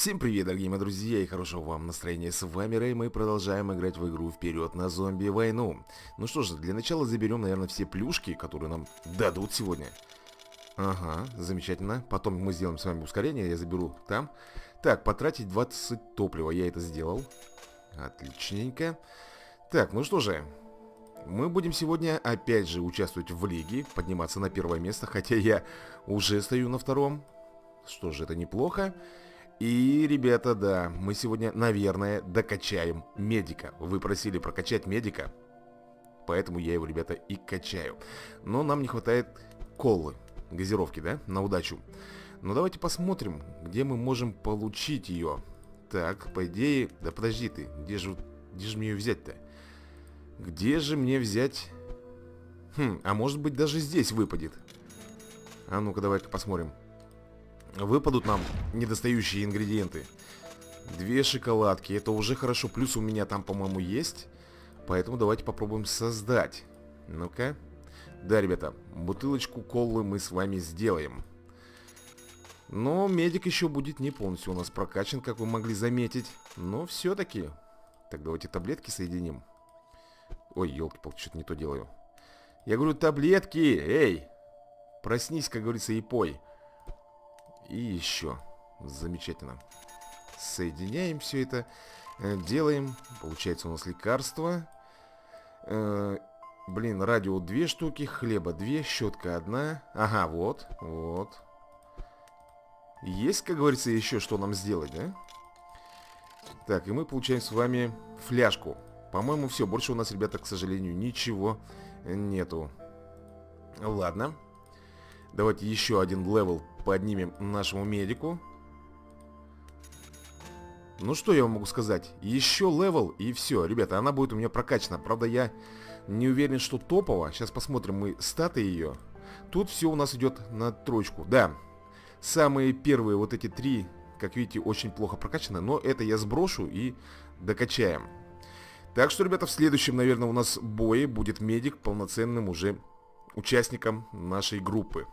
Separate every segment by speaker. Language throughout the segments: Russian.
Speaker 1: Всем привет, дорогие мои друзья, и хорошего вам настроения. С вами Рэй, мы продолжаем играть в игру «Вперед на зомби-войну». Ну что ж, для начала заберем, наверное, все плюшки, которые нам дадут сегодня. Ага, замечательно. Потом мы сделаем с вами ускорение, я заберу там. Так, потратить 20 топлива, я это сделал. Отличненько. Так, ну что же, мы будем сегодня опять же участвовать в лиге, подниматься на первое место, хотя я уже стою на втором. Что же, это неплохо. И, ребята, да, мы сегодня, наверное, докачаем медика. Вы просили прокачать медика, поэтому я его, ребята, и качаю. Но нам не хватает колы, газировки, да, на удачу. Ну, давайте посмотрим, где мы можем получить ее. Так, по идее... Да подожди ты, где же, где же мне ее взять-то? Где же мне взять... Хм, а может быть даже здесь выпадет. А ну-ка, давай-ка посмотрим выпадут нам недостающие ингредиенты. Две шоколадки, это уже хорошо. Плюс у меня там, по-моему, есть. Поэтому давайте попробуем создать. Ну-ка. Да, ребята, бутылочку колы мы с вами сделаем. Но медик еще будет не полностью у нас прокачан, как вы могли заметить. Но все-таки. Так, давайте таблетки соединим. Ой, елки-палки, что-то не то делаю. Я говорю, таблетки, эй! Проснись, как говорится, и пой. И еще. Замечательно. Соединяем все это. Э, делаем. Получается у нас лекарство. Э, блин, радио две штуки, хлеба две, щетка одна. Ага, вот, вот. Есть, как говорится, еще что нам сделать, да? Так, и мы получаем с вами фляжку. По-моему, все. Больше у нас, ребята, к сожалению, ничего нету. Ладно. Давайте еще один level поднимем нашему медику. Ну что я вам могу сказать? Еще level и все. Ребята, она будет у меня прокачана. Правда, я не уверен, что топово. Сейчас посмотрим мы статы ее. Тут все у нас идет на троечку. Да, самые первые вот эти три, как видите, очень плохо прокачаны. Но это я сброшу и докачаем. Так что, ребята, в следующем, наверное, у нас бое будет медик полноценным уже участником нашей группы.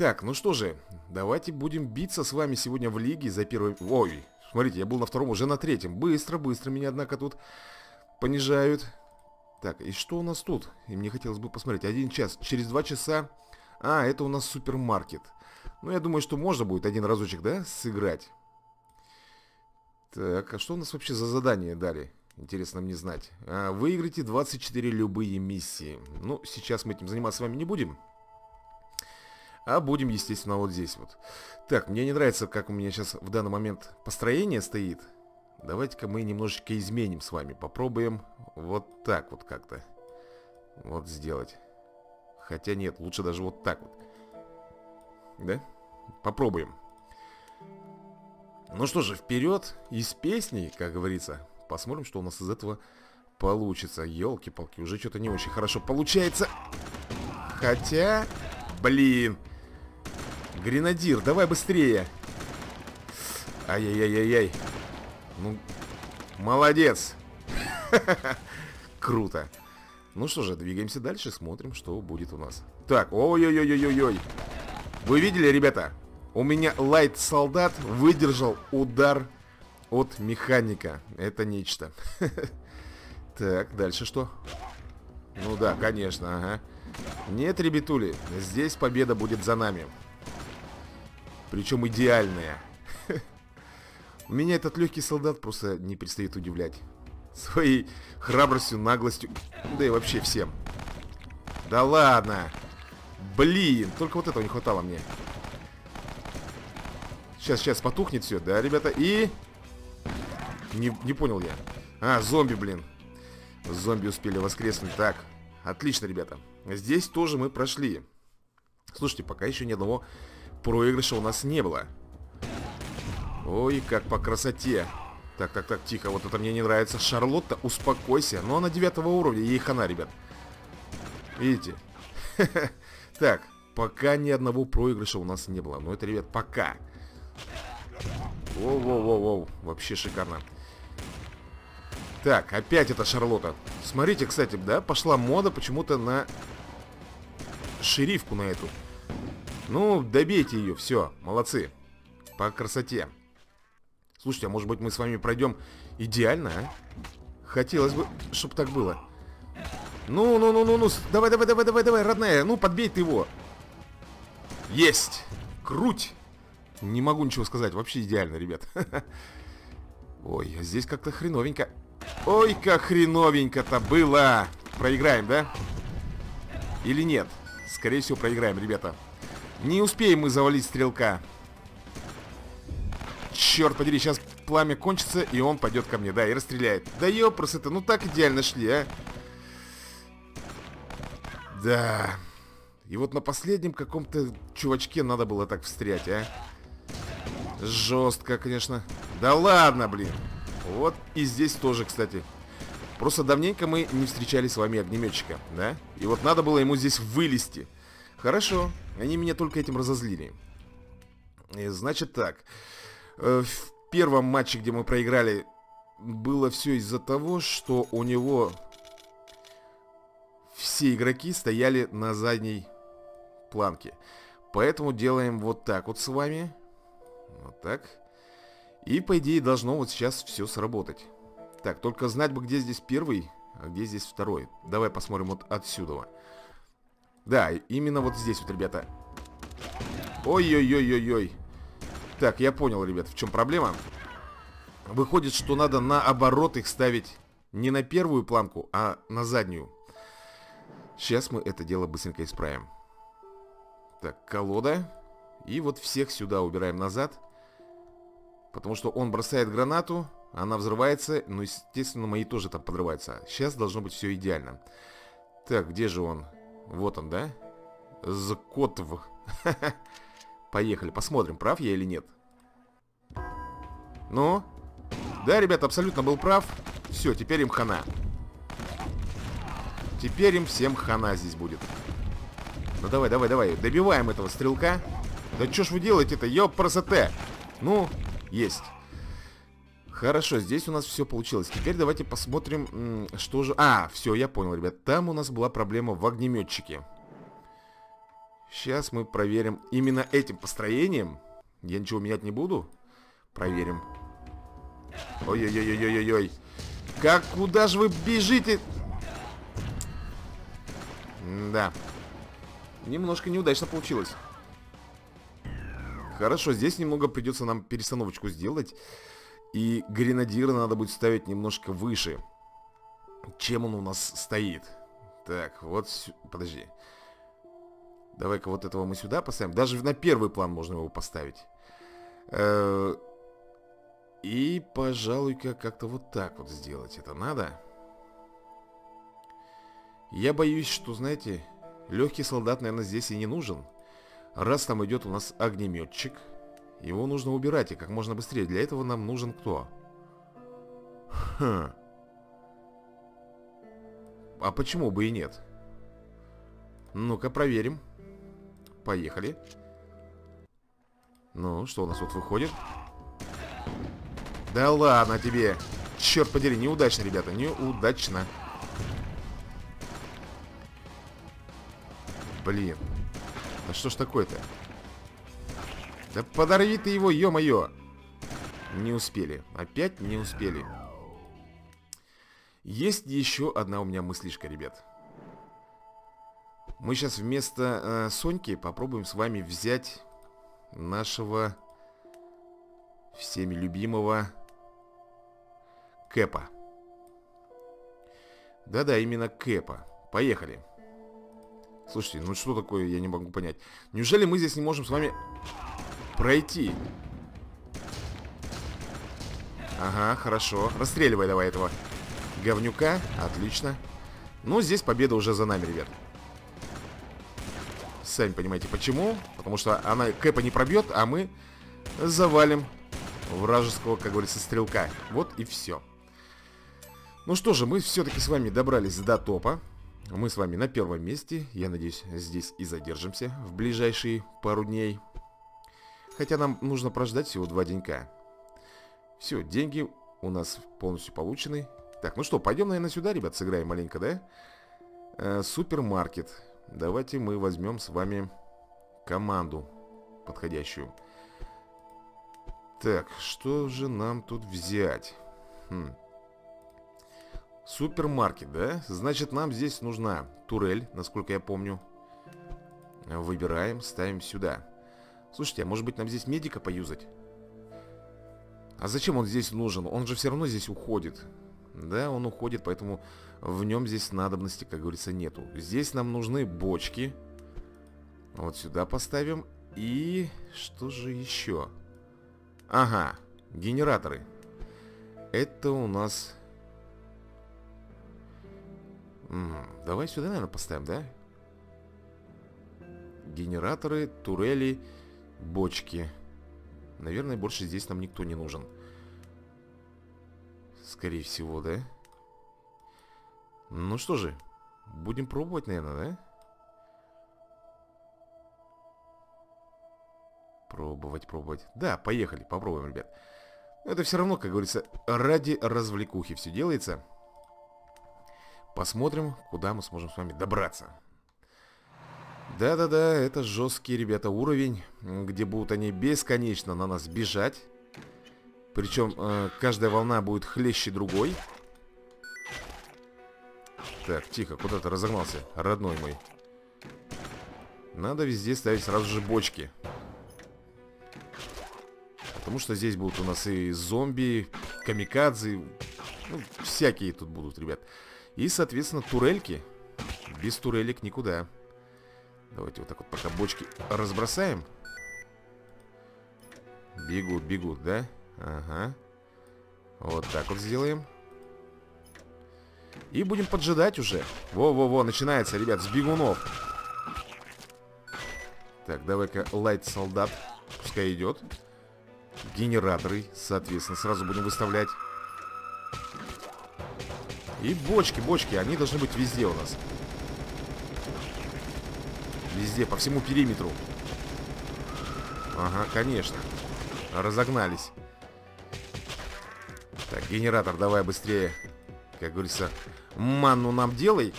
Speaker 1: Так, ну что же, давайте будем биться с вами сегодня в лиге за первый... Ой, смотрите, я был на втором, уже на третьем. Быстро, быстро меня, однако, тут понижают. Так, и что у нас тут? И мне хотелось бы посмотреть. Один час. Через два часа... А, это у нас супермаркет. Ну, я думаю, что можно будет один разочек, да, сыграть. Так, а что у нас вообще за задание дали? Интересно мне знать. А, выиграйте 24 любые миссии. Ну, сейчас мы этим заниматься с вами не будем. А будем, естественно, вот здесь вот. Так, мне не нравится, как у меня сейчас в данный момент построение стоит. Давайте-ка мы немножечко изменим с вами. Попробуем вот так вот как-то. Вот сделать. Хотя нет, лучше даже вот так вот. Да? Попробуем. Ну что же, вперед из песни, как говорится. Посмотрим, что у нас из этого получится. Елки-палки, уже что-то не очень хорошо получается. Хотя... Блин. Гренадир, давай быстрее. Ай-яй-яй-яй-яй. Ну, молодец. Круто. Ну что же, двигаемся дальше, смотрим, что будет у нас. Так, ой-ой-ой-ой-ой. Вы видели, ребята? У меня лайт-солдат выдержал удар от механика. Это нечто. Так, дальше что? Ну да, конечно, ага. Нет, ребятули, здесь победа будет за нами. Причем идеальная. Меня этот легкий солдат просто не перестает удивлять. Своей храбростью, наглостью, да и вообще всем. Да ладно. Блин, только вот этого не хватало мне. Сейчас, сейчас потухнет все, да, ребята? И... Не, не понял я. А, зомби, блин. Зомби успели воскреснуть. Так, отлично, ребята. Здесь тоже мы прошли. Слушайте, пока еще ни одного проигрыша у нас не было. Ой, как по красоте. Так, так, так, тихо, вот это мне не нравится. Шарлотта, успокойся. Но она девятого уровня, ей хана, ребят. Видите? Так, пока ни одного проигрыша у нас не было. Но это, ребят, пока. Воу-воу-воу-воу, вообще шикарно. Так, опять это Шарлотта. Смотрите, кстати, да, пошла мода почему-то на шерифку на эту. Ну, добейте ее, все, молодцы. по красоте. Слушайте, а может быть мы с вами пройдем идеально, а? Хотелось бы, чтобы так было. Ну, ну, ну, ну, ну, давай, давай, давай, давай, давай, родная, ну, подбей ты его. Есть! Круть! Не могу ничего сказать, вообще идеально, ребят. Ой, а здесь как-то хреновенько. Ой, как хреновенько-то было! Проиграем, да? Или нет? Скорее всего, проиграем, ребята. Не успеем мы завалить стрелка. Черт подери, сейчас пламя кончится, и он пойдет ко мне, да, и расстреляет. Да ёпрос это, ну так идеально шли, а. Да. И вот на последнем каком-то чувачке надо было так встрять, а. Жестко, конечно. Да ладно, блин. Вот и здесь тоже, кстати. Просто давненько мы не встречали с вами огнеметчика, да? И вот надо было ему здесь вылезти. Хорошо, они меня только этим разозлили. И, значит так. Э, в первом матче, где мы проиграли, было все из-за того, что у него все игроки стояли на задней планке. Поэтому делаем вот так вот с вами. Вот так. И, по идее, должно вот сейчас все сработать. Так, только знать бы, где здесь первый, а где здесь второй. Давай посмотрим вот отсюда. Да, именно вот здесь вот, ребята. Ой-ой-ой-ой-ой. Так, я понял, ребят, в чем проблема. Выходит, что надо наоборот их ставить не на первую планку, а на заднюю. Сейчас мы это дело быстренько исправим. Так, колода. И вот всех сюда убираем назад. Потому что он бросает гранату, она взрывается, но, естественно, мои тоже там подрываются. Сейчас должно быть все идеально. Так, где же он? Вот он, да? Скотв. Поехали, посмотрим, прав я или нет. Ну? Да, ребята, абсолютно был прав. Все, теперь им хана. Теперь им всем хана здесь будет. Ну давай, давай, давай. Добиваем этого стрелка. Да что ж вы делаете-то? Ёпрасоте. Ну, есть. Хорошо, здесь у нас все получилось. Теперь давайте посмотрим, что же... А, все, я понял, ребят. Там у нас была проблема в огнеметчике. Сейчас мы проверим именно этим построением. Я ничего менять не буду. Проверим. Ой-ой-ой-ой-ой-ой. Как, куда же вы бежите? Да. Немножко неудачно получилось. Хорошо, здесь немного придется нам перестановочку сделать. И гренадира надо будет ставить немножко выше, чем он у нас стоит. Так, вот, подожди. Давай-ка вот этого мы сюда поставим. Даже на первый план можно его поставить. Э и, пожалуй-ка, как-то вот так вот сделать это надо. Я боюсь, что, знаете, легкий солдат, наверное, здесь и не нужен. Раз там идет у нас огнеметчик, его нужно убирать и как можно быстрее. Для этого нам нужен кто? Хм. А почему бы и нет? Ну-ка, проверим. Поехали. Ну, что у нас вот выходит? Да ладно тебе. Черт подери, неудачно, ребята, неудачно. Блин. Да что ж такое-то? Да подорви ты его, ё-моё! Не успели. Опять не успели. Есть еще одна у меня мыслишка, ребят. Мы сейчас вместо э, Соньки попробуем с вами взять нашего всеми любимого Кэпа. Да-да, именно Кэпа. Поехали. Слушайте, ну что такое, я не могу понять. Неужели мы здесь не можем с вами пройти. Ага, хорошо. Расстреливай давай этого говнюка. Отлично. Ну, здесь победа уже за нами, ребят. Сами понимаете, почему? Потому что она Кэпа не пробьет, а мы завалим вражеского, как говорится, стрелка. Вот и все. Ну что же, мы все-таки с вами добрались до топа. Мы с вами на первом месте. Я надеюсь, здесь и задержимся в ближайшие пару дней. Хотя нам нужно прождать всего два денька. Все, деньги у нас полностью получены. Так, ну что, пойдем, наверное, сюда, ребят, сыграем маленько, да? Э, супермаркет. Давайте мы возьмем с вами команду подходящую. Так, что же нам тут взять? Хм. Супермаркет, да? Значит, нам здесь нужна турель, насколько я помню. Выбираем, ставим сюда. Слушайте, а может быть нам здесь медика поюзать? А зачем он здесь нужен? Он же все равно здесь уходит. Да, он уходит, поэтому в нем здесь надобности, как говорится, нету. Здесь нам нужны бочки. Вот сюда поставим. И что же еще? Ага, генераторы. Это у нас... -м, давай сюда, наверное, поставим, да? Генераторы, турели, бочки. Наверное, больше здесь нам никто не нужен. Скорее всего, да? Ну что же, будем пробовать, наверное, да? Пробовать, пробовать. Да, поехали, попробуем, ребят. Это все равно, как говорится, ради развлекухи все делается. Посмотрим, куда мы сможем с вами добраться. Да-да-да, это жесткий, ребята, уровень, где будут они бесконечно на нас бежать. Причем э, каждая волна будет хлеще другой. Так, тихо, куда ты разогнался, родной мой? Надо везде ставить сразу же бочки. Потому что здесь будут у нас и зомби, камикадзе, ну, всякие тут будут, ребят. И, соответственно, турельки. Без турелек никуда. Давайте вот так вот пока бочки разбросаем. Бегут, бегут, да? Ага. Вот так вот сделаем. И будем поджидать уже. Во-во-во, начинается, ребят, с бегунов. Так, давай-ка лайт солдат. Пускай идет. Генераторы, соответственно, сразу будем выставлять. И бочки, бочки, они должны быть везде у нас. Везде, по всему периметру. Ага, конечно. Разогнались. Так, генератор, давай быстрее. Как говорится, манну нам делай.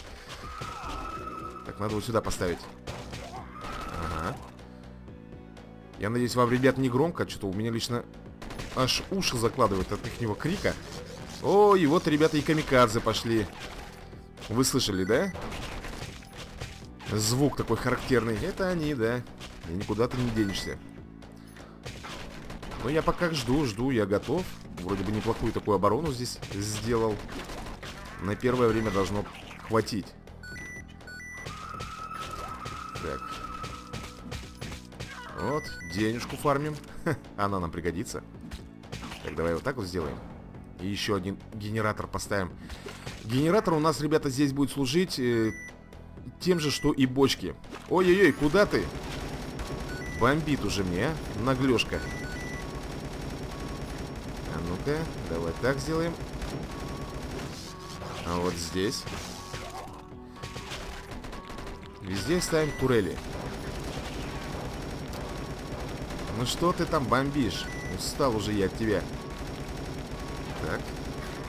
Speaker 1: Так, надо вот сюда поставить. Ага. Я надеюсь, вам, ребят, не громко. Что-то у меня лично аж уши закладывают от ихнего крика. О, и вот, ребята, и камикадзе пошли. Вы слышали, да? Звук такой характерный. Это они, да. И никуда ты не денешься. Но я пока жду, жду, я готов. Вроде бы неплохую такую оборону здесь сделал. На первое время должно хватить. Так. Вот, денежку фармим. Она нам пригодится. Так, давай вот так вот сделаем. И еще один генератор поставим. Генератор у нас, ребята, здесь будет служить э, тем же, что и бочки. Ой-ой-ой, куда ты? Бомбит уже мне, а? Наглешка. А ну-ка, давай так сделаем. А вот здесь. Везде ставим турели. Ну что ты там бомбишь? Устал уже я от тебя. Так.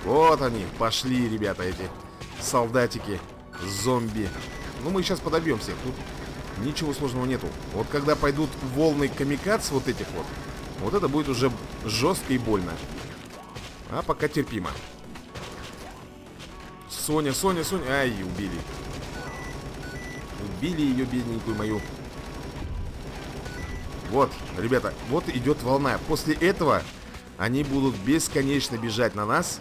Speaker 1: Вот они, пошли, ребята, эти солдатики, зомби. Ну, мы сейчас подобьемся. Тут ничего сложного нету. Вот когда пойдут волны камикадз вот этих вот, вот это будет уже жестко и больно. А пока терпимо. Соня, Соня, Соня. Ай, убили. Убили ее, бедненькую мою. Вот, ребята, вот идет волна. После этого они будут бесконечно бежать на нас.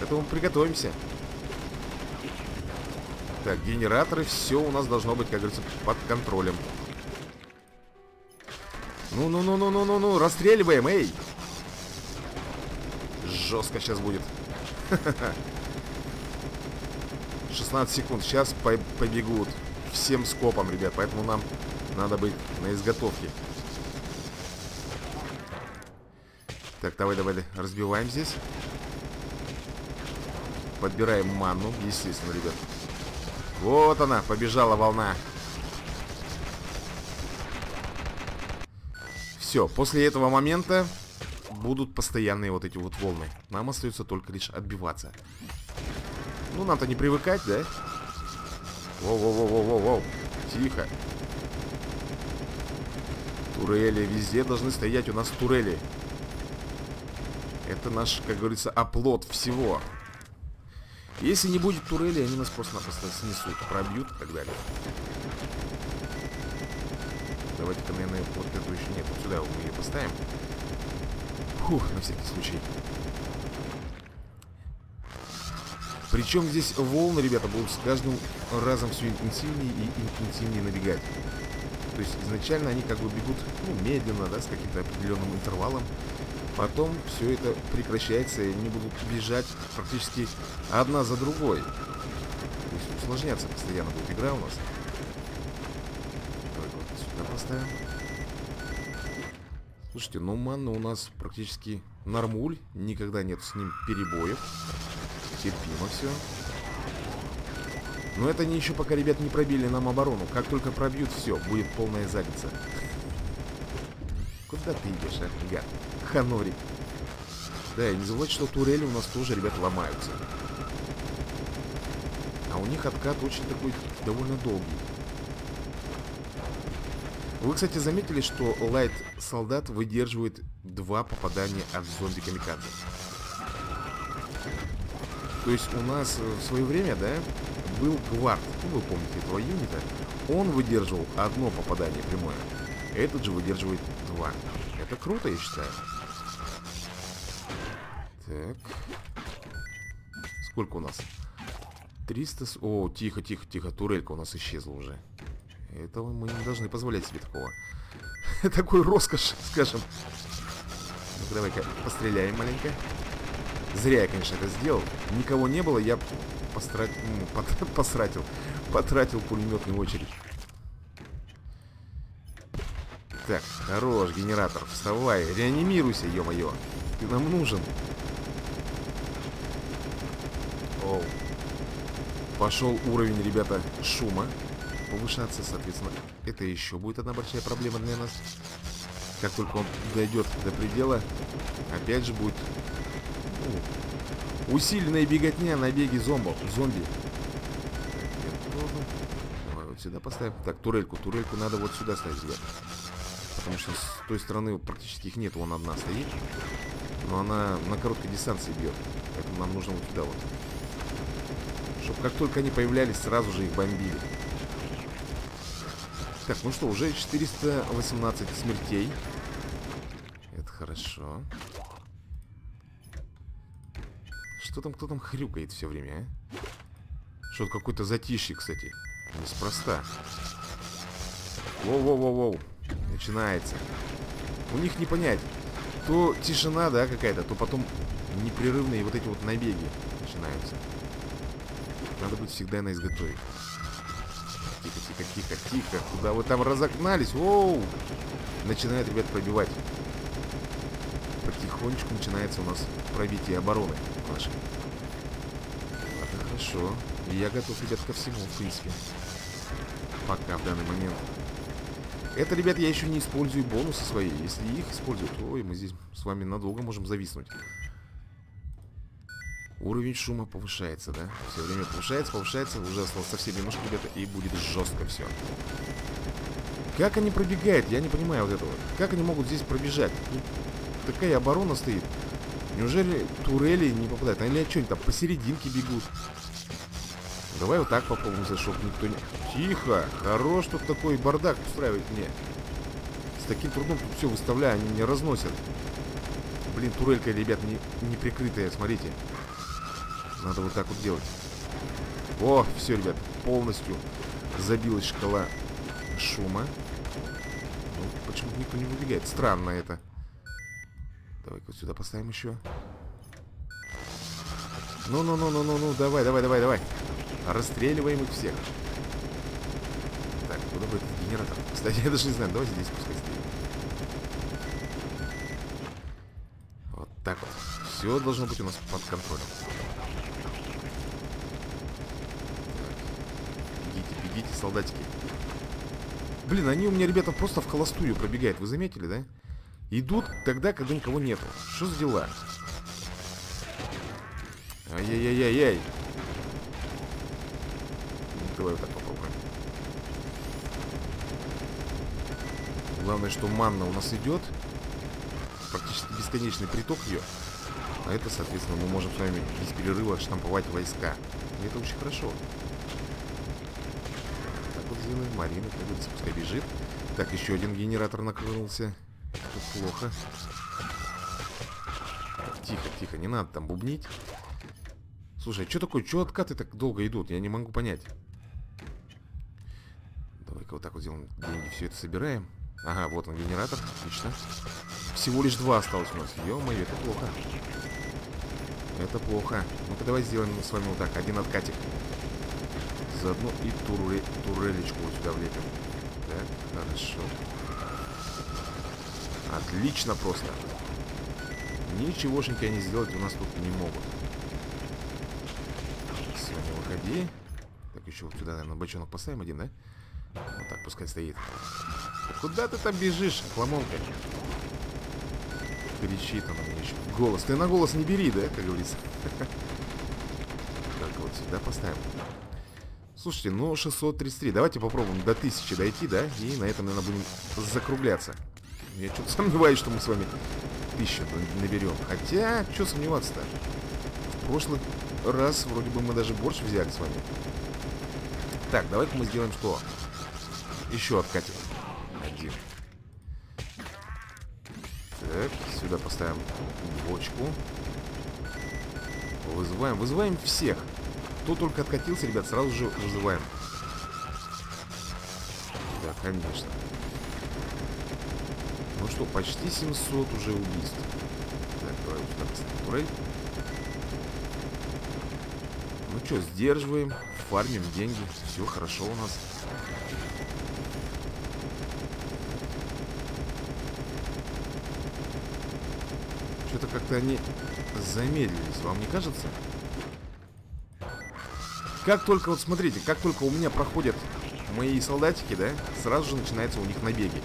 Speaker 1: Поэтому приготовимся. Так, генераторы, все у нас должно быть, как говорится, под контролем. Ну-ну-ну-ну-ну-ну-ну, расстреливаем, эй! Жестко сейчас будет. 16 секунд, сейчас побегут всем скопом, ребят, поэтому нам надо быть на изготовке. Так, давай, давай, разбиваем здесь. Подбираем манну, естественно, ребят. Вот она, побежала волна. Все, после этого момента будут постоянные вот эти вот волны. Нам остается только лишь отбиваться. Ну, нам-то не привыкать, да? Воу-воу-воу-воу-воу. Тихо. Турели, везде должны стоять у нас турели. Это наш, как говорится, оплот всего. Если не будет турели, они нас просто-напросто снесут, пробьют и так далее. Давайте-ка, наверное, вот эту еще нет. Вот сюда мы ее поставим. Фух, на всякий случай. Причем здесь волны, ребята, будут с каждым разом все интенсивнее и интенсивнее набегать. То есть изначально они как бы бегут ну, медленно, да, с каким-то определенным интервалом. Потом все это прекращается, и они будут бежать практически одна за другой. То есть усложняться постоянно будет игра у нас. Давай вот сюда поставим. Слушайте, ну манна у нас практически нормуль. Никогда нет с ним перебоев. Терпимо все. Но это не еще пока ребят не пробили нам оборону. Как только пробьют, все, будет полная задница. Куда ты идешь, а, гад? Ханори. Да, и не забывайте, что турели у нас тоже, ребят, ломаются. А у них откат очень такой довольно долгий. Вы, кстати, заметили, что лайт-солдат выдерживает два попадания от зомби-камикадзе. То есть у нас в свое время, да, был гвард, ну вы помните этого юнита, он выдерживал одно попадание прямое, этот же выдерживает два. Это круто, я считаю. Так. Сколько у нас? 300... О, тихо, тихо, тихо. Турелька у нас исчезла уже. Этого мы не должны позволять себе такого. Такой роскошь, скажем. давай-ка постреляем маленько. Зря я, конечно, это сделал. Никого не было, я пострат... ну, посратил. Потратил пулеметную очередь. Так, хорош, генератор, вставай, реанимируйся, ё-моё. Ты нам нужен. Оу. Пошел уровень, ребята, шума повышаться, соответственно. Это еще будет одна большая проблема для нас. Как только он дойдет до предела, опять же будет ну, усиленная беготня на беге зомбов, зомби. Давай вот сюда поставим. Так, турельку, турельку надо вот сюда ставить, ребят. Потому что с той стороны практически их нет, вон одна стоит. Но она на короткой дистанции бьет. Поэтому нам нужно вот сюда вот. Чтобы как только они появлялись, сразу же их бомбили. Так, ну что, уже 418 смертей. Это хорошо. Что там, кто там хрюкает все время, а? Что-то какой-то затишье, кстати. Неспроста. Воу-воу-воу-воу. Начинается. У них не понять. То тишина, да, какая-то, то потом непрерывные вот эти вот набеги начинаются. Надо быть всегда на изготове. Тихо, тихо, тихо, тихо. Куда вы там разогнались? Воу! Начинает, ребят, пробивать. Потихонечку начинается у нас пробитие обороны нашей. Ладно, хорошо. Я готов, ребят, ко всему, в принципе. Пока, в данный момент. Это, ребят, я еще не использую бонусы свои. Если их использовать, ой, мы здесь с вами надолго можем зависнуть. Уровень шума повышается, да? Все время повышается, повышается. Уже осталось совсем немножко, ребята, и будет жестко все. Как они пробегают? Я не понимаю вот этого. Как они могут здесь пробежать? Такая оборона стоит. Неужели турели не попадают? Или что-нибудь там посерединке бегут? Давай вот так попробуем, чтобы никто не... Тихо! Хорош тут такой бардак устраивать мне. С таким трудом тут все выставляю, они меня разносят. Блин, турелька, ребят, не, не прикрытая, смотрите. Надо вот так вот делать. О, все, ребят, полностью забилась шкала шума. Ну, почему никто не выбегает? Странно это. Давай-ка вот сюда поставим еще. Ну-ну-ну-ну-ну-ну, давай, давай, давай, давай. Расстреливаем их всех. Так, куда бы этот генератор? Кстати, я даже не знаю, давайте здесь пускай стоит. Вот так вот. Все должно быть у нас под контролем. Солдатики. Блин, они у меня, ребята, просто в холостую пробегают. Вы заметили, да? Идут тогда, когда никого нету. Что за дела? Ай-яй-яй-яй-яй. Давай вот так попробуем. Главное, что манна у нас идет. Практически бесконечный приток ее. А это, соответственно, мы можем с вами без перерыва штамповать войска. И это очень хорошо. Сделаем. Марина, как говорится, пускай бежит. Так, еще один генератор накрылся. Это плохо. Тихо, тихо, не надо там бубнить. Слушай, а что такое? Что откаты так долго идут? Я не могу понять. Давай-ка вот так вот сделаем. Деньги все это собираем. Ага, вот он генератор. Отлично. Всего лишь два осталось у нас. Ё-моё, это плохо. Это плохо. Ну-ка давай сделаем с вами вот так. Один откатик. Заодно и туре... турелечку вот сюда влепим. Так, хорошо. Отлично просто. Ничегошеньки они сделать у нас тут не могут. Сегодня выходи. Так, еще вот сюда, наверное, бочонок поставим один, да? Вот так, пускай стоит. Куда ты там бежишь, хламонка? Кричит она мне еще. Голос. Ты на голос не бери, да, как говорится? Так, вот сюда поставим. Слушайте, ну 633. Давайте попробуем до 1000 дойти, да? И на этом, наверное, будем закругляться. Я что-то сомневаюсь, что мы с вами 1000 наберем. Хотя, что сомневаться-то? В прошлый раз вроде бы мы даже борщ взяли с вами. Так, давайте мы сделаем что? Еще откатим. Один. Так, сюда поставим бочку. Вызываем, вызываем всех. Кто только откатился, ребят, сразу же вызываем. Да, конечно. Ну что, почти 700 уже убийств. Так, давай поставим турель. Ну что, сдерживаем, фармим деньги. Все хорошо у нас. Что-то как-то они замедлились, вам не кажется? Как только, вот смотрите, как только у меня проходят мои солдатики, да, сразу же начинается у них набеги.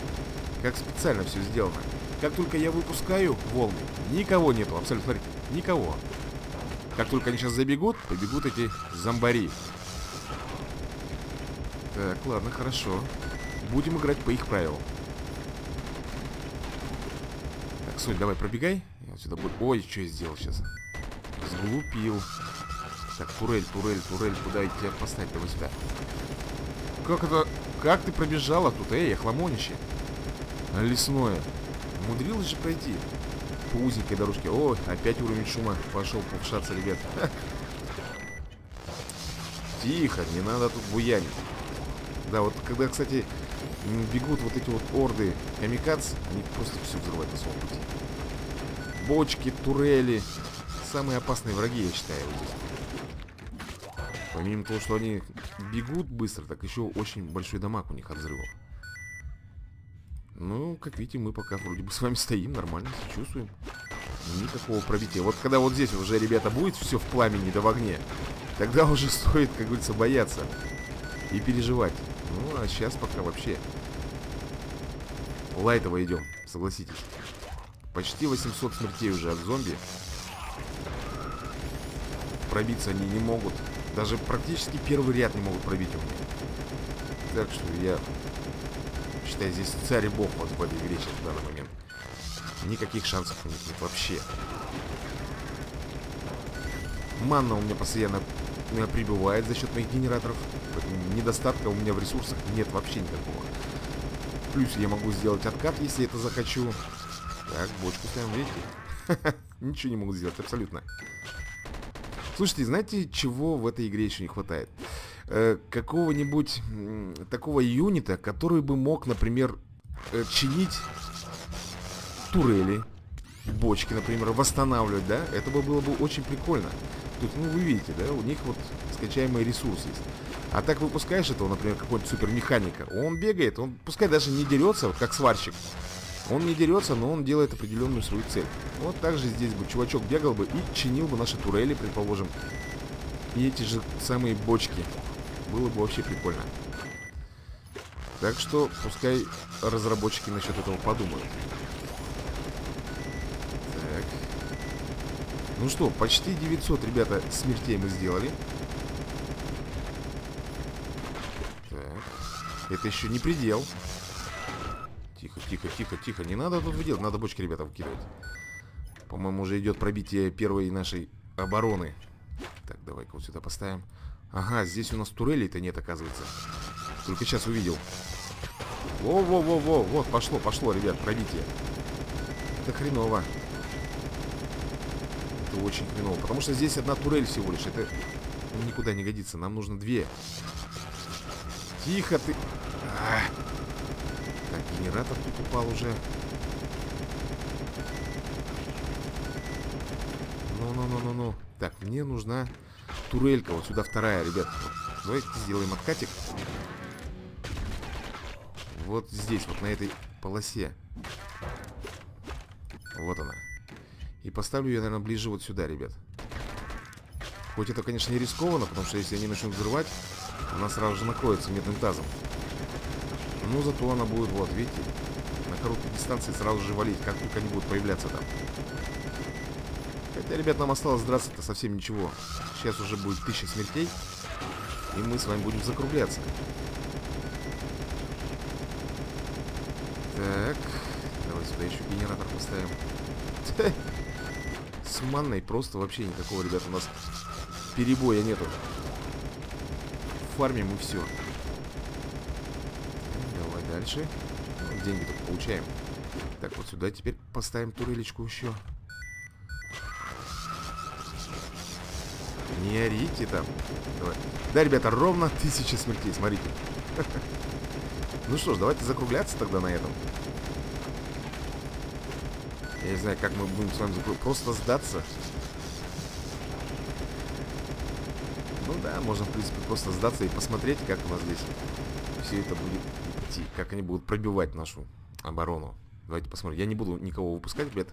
Speaker 1: Как специально все сделано. Как только я выпускаю волны, никого нету, абсолютно, смотрите, никого. Как только они сейчас забегут, побегут эти зомбари. Так, ладно, хорошо. Будем играть по их правилам. Так, Соль, давай пробегай. Я сюда буду... Ой, что я сделал сейчас? Сглупил. Так, турель, турель, турель, куда я тебя поставить? Давай сюда. Как это... Как ты пробежала тут? Эй, охламонище. Лесное. Умудрилась же пройти. По узенькой дорожке. О, опять уровень шума пошел повышаться, ребят. Ха. Тихо, не надо тут буянить. Да, вот когда, кстати, бегут вот эти вот орды камикадз, они просто все взрывают на своем пути. Бочки, турели. Самые опасные враги, я считаю, вот здесь. Помимо того, что они бегут быстро, так еще очень большой дамаг у них от взрывов. Ну, как видите, мы пока вроде бы с вами стоим, нормально себя чувствуем. Никакого пробития. Вот когда вот здесь уже, ребята, будет все в пламени да в огне, тогда уже стоит, как говорится, бояться и переживать. Ну, а сейчас пока вообще лайтово идем, согласитесь. Почти 800 смертей уже от зомби. Пробиться они не могут. Даже практически первый ряд не могут пробить у. Так что я считаю здесь царь и бог в этой игре сейчас в данный момент. Никаких шансов у них нет вообще. Манна у меня постоянно прибывает за счет моих генераторов. Недостатка у меня в ресурсах нет вообще никакого. Плюс я могу сделать откат, если это захочу. Так, бочку ставим, видите? Ничего не могу сделать, абсолютно. Слушайте, знаете, чего в этой игре еще не хватает? Э, Какого-нибудь такого юнита, который бы мог, например, э, чинить турели, бочки, например, восстанавливать, да? Это бы было бы очень прикольно. Тут, ну, вы видите, да, у них вот скачаемый ресурс есть. А так выпускаешь этого, например, какой-нибудь супермеханика, он бегает, он пускай даже не дерется, вот как сварщик. Он не дерется, но он делает определенную свою цель. Вот так же здесь бы чувачок бегал бы и чинил бы наши турели, предположим. И эти же самые бочки. Было бы вообще прикольно. Так что пускай разработчики насчет этого подумают. Так. Ну что, почти 900, ребята, смертей мы сделали. Так. Это еще не предел. Тихо, тихо, тихо. Не надо тут делать, надо бочки, ребята, выкидывать. По-моему, уже идет пробитие первой нашей обороны. Так, давай-ка вот сюда поставим. Ага, здесь у нас турелей-то нет, оказывается. Только сейчас увидел. Во-во-во-во, вот, пошло, пошло, ребят, пробитие. Это хреново. Это очень хреново, потому что здесь одна турель всего лишь. Это никуда не годится, нам нужно две. Тихо ты. -а. Генератор тут упал уже. Ну-ну-ну-ну-ну. Так, мне нужна турелька. Вот сюда вторая, ребят. Давайте сделаем откатик. Вот здесь, вот на этой полосе. Вот она. И поставлю ее, наверное, ближе вот сюда, ребят. Хоть это, конечно, не рискованно, потому что если они начнут взрывать, она сразу же накроется медным тазом. Но зато она будет, вот, видите, на короткой дистанции сразу же валить, как только они будут появляться там. Хотя, ребят, нам осталось драться-то совсем ничего. Сейчас уже будет тысяча смертей. И мы с вами будем закругляться. Так. Давай сюда еще генератор поставим. С манной просто вообще никакого, ребят, у нас перебоя нету. Фармим и все. Дальше. Ну, деньги только получаем. Так, вот сюда теперь поставим турелечку еще. Не орите там. Давай. Да, ребята, ровно тысяча смертей, смотрите. Ну что ж, давайте закругляться тогда на этом. Я не знаю, как мы будем с вами закругляться. Просто сдаться. Ну да, можно, в принципе, просто сдаться и посмотреть, как у нас здесь все это будет идти. Как они будут пробивать нашу оборону. Давайте посмотрим. Я не буду никого выпускать. Так,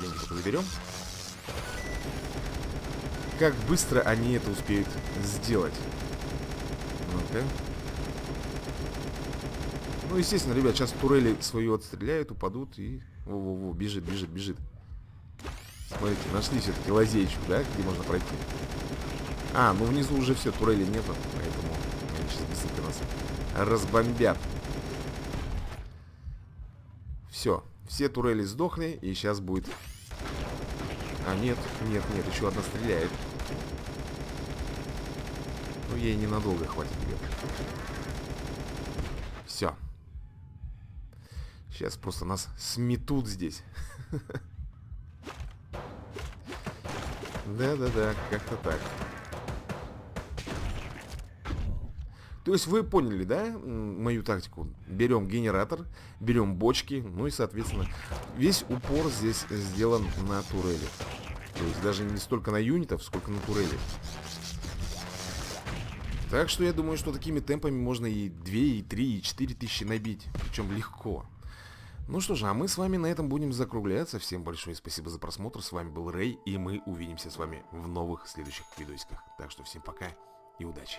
Speaker 1: деньги только заберем как быстро они это успеют сделать. Ну-ка. Ну, естественно, ребят, сейчас турели свою отстреляют, упадут и... Во-во-во, бежит, бежит, бежит. Смотрите, нашли все-таки лазеечку, да, где можно пройти. А, ну внизу уже все, турели нету, поэтому они сейчас быстренько нас разбомбят. Все, все турели сдохли, и сейчас будет а, нет, нет, нет, еще одна стреляет. Ну, ей ненадолго хватит, ребят. Все. Сейчас просто нас сметут здесь. Да-да-да, как-то так. То есть вы поняли, да, мою тактику? Берем генератор, берем бочки, ну и, соответственно, весь упор здесь сделан на турели. То есть даже не столько на юнитов, сколько на турели. Так что я думаю, что такими темпами можно и 2, и 3, и 4 тысячи набить. Причем легко. Ну что же, а мы с вами на этом будем закругляться. Всем большое спасибо за просмотр. С вами был Рэй, и мы увидимся с вами в новых следующих видосиках. Так что всем пока и удачи.